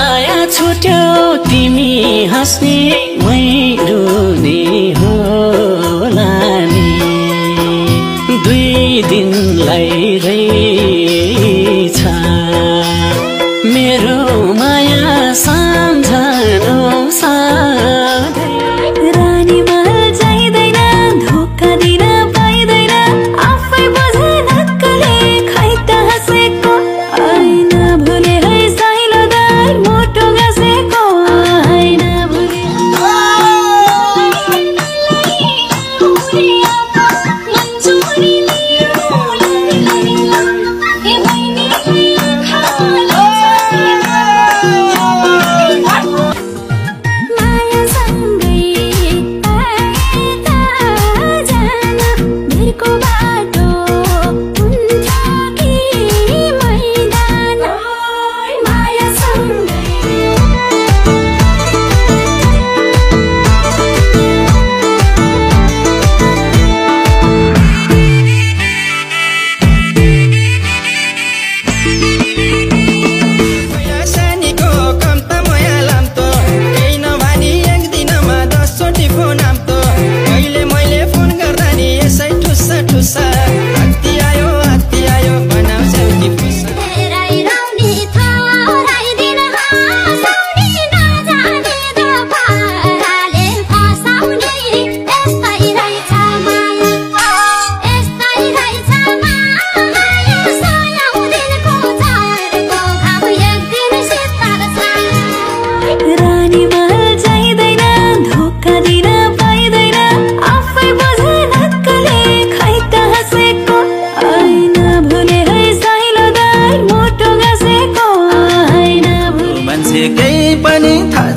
माया छुट्यो तिमी हाँस्ने मै रुने हो नानी। दुई दिनलाई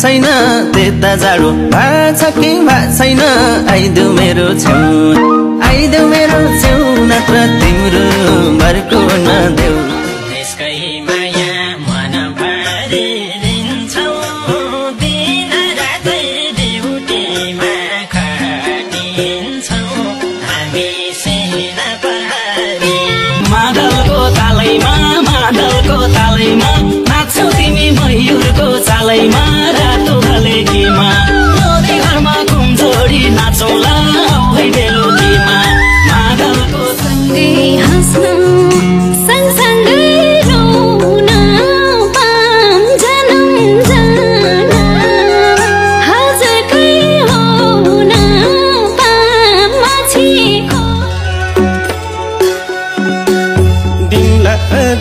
छैन त्यता जाडो भाछ कि भा छैन आइदेऊ मेरो छेउ आइदेऊ मेरो छेउ नत्र तिम्रो भरको नदेऊ।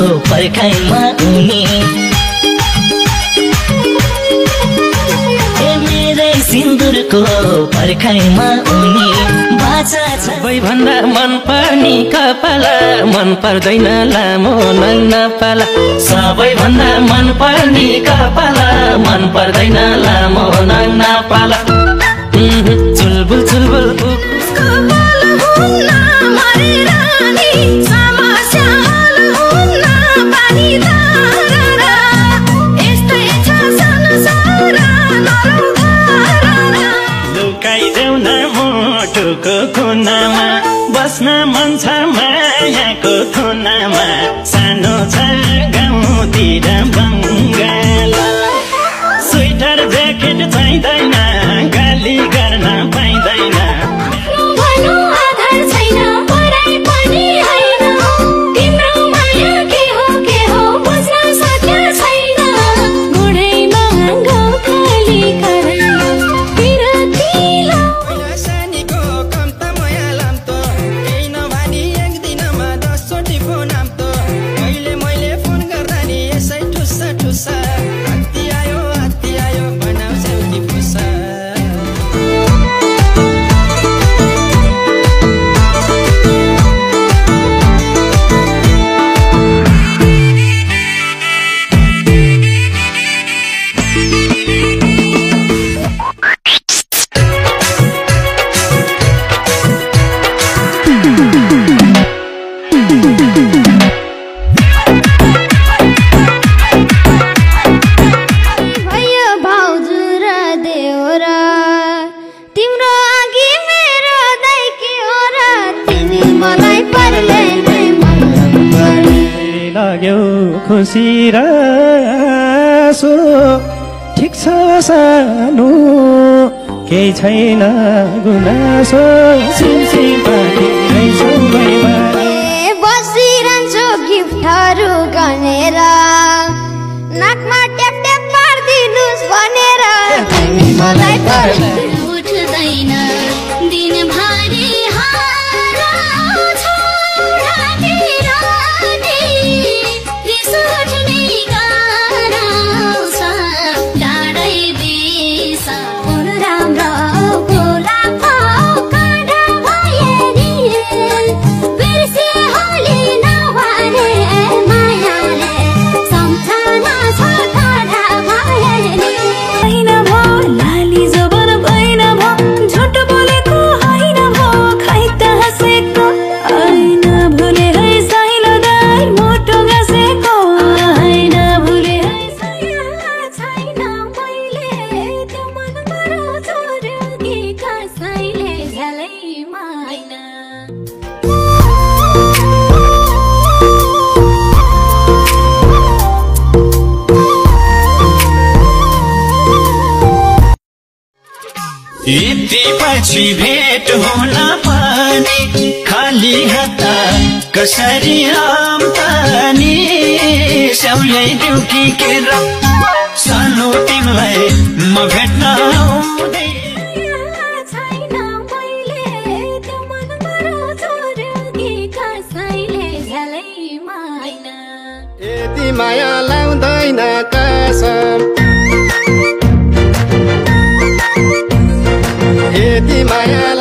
पर्खाइमा उनी। सबैभन्दा मन पर्ने कपाला मन पर्दैन लामो नग्न पाला। सबैभन्दा मन पर्ने कपाला मन पर्दैन लामो नग्न पाला। चुलबुल चुलबुल Sa सिरासो ठिक छ सानो केही छैन गुनासो। बसिरहन्छु गिफ्टहरू गनेर। नाकमा यति पछि भेट हुन पानी खाली हात कसरी आम्दानी स्याउले ड्युटी केर सानो तिमीलाई म भेट्न आउँदै। माया लाउँदैन कसम Peti Mayala.